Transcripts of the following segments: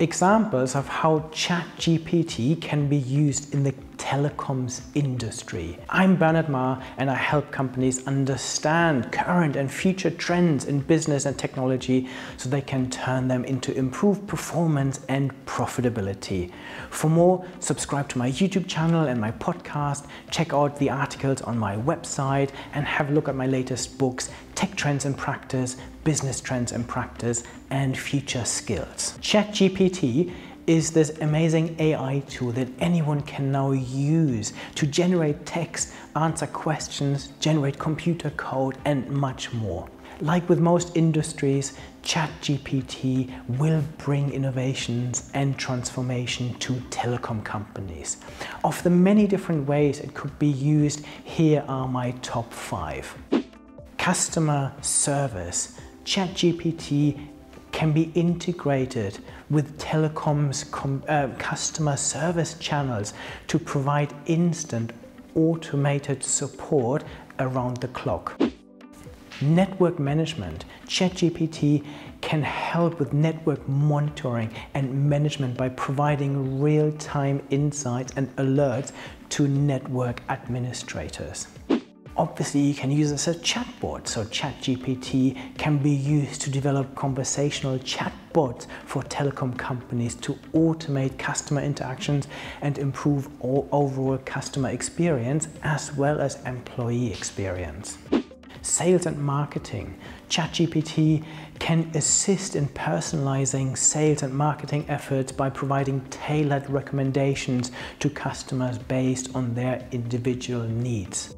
examples of how ChatGPT can be used in the telecoms industry. I'm Bernard Marr and I help companies understand current and future trends in business and technology so they can turn them into improved performance and profitability. For more, subscribe to my YouTube channel and my podcast, check out the articles on my website and have a look at my latest books, Tech Trends in Practice, Business Trends in Practice and Future Skills. ChatGPT is this amazing AI tool that anyone can now use to generate text, answer questions, generate computer code, and much more. Like with most industries, ChatGPT will bring innovations and transformation to telecom companies. Of the many different ways it could be used, here are my top five. Customer service. ChatGPT can be integrated with telecoms uh, customer service channels to provide instant automated support around the clock. Network management. ChatGPT can help with network monitoring and management by providing real-time insights and alerts to network administrators. Obviously, you can use this as a chatbot. So ChatGPT can be used to develop conversational chatbots for telecom companies to automate customer interactions and improve overall customer experience as well as employee experience. Sales and marketing. ChatGPT can assist in personalizing sales and marketing efforts by providing tailored recommendations to customers based on their individual needs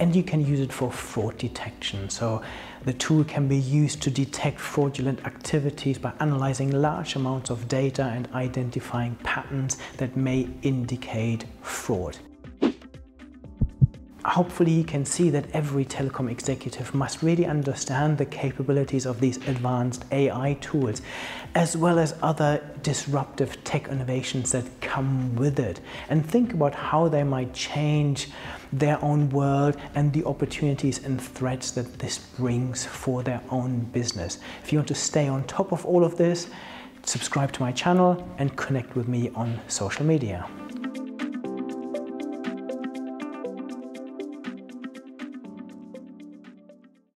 and you can use it for fraud detection. So the tool can be used to detect fraudulent activities by analyzing large amounts of data and identifying patterns that may indicate fraud. Hopefully you can see that every telecom executive must really understand the capabilities of these advanced AI tools, as well as other disruptive tech innovations that come with it, and think about how they might change their own world and the opportunities and threats that this brings for their own business. If you want to stay on top of all of this, subscribe to my channel and connect with me on social media.